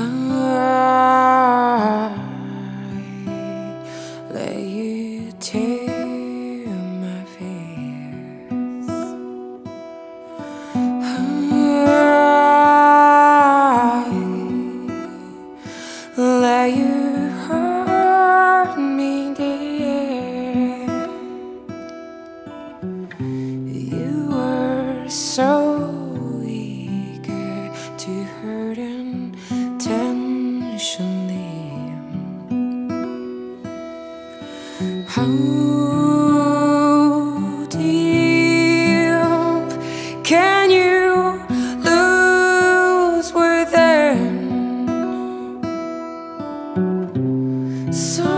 I lay you to my fears. I lay you hurt me, dear. You were so. How deep can you lose within? Someone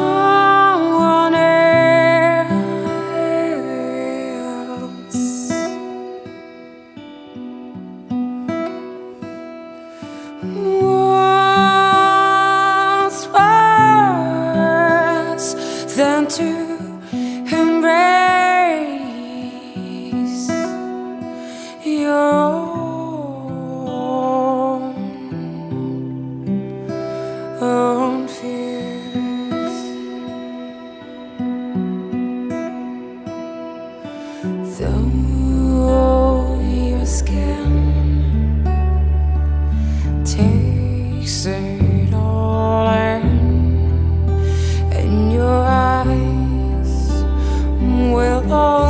takes it all in, and your eyes will.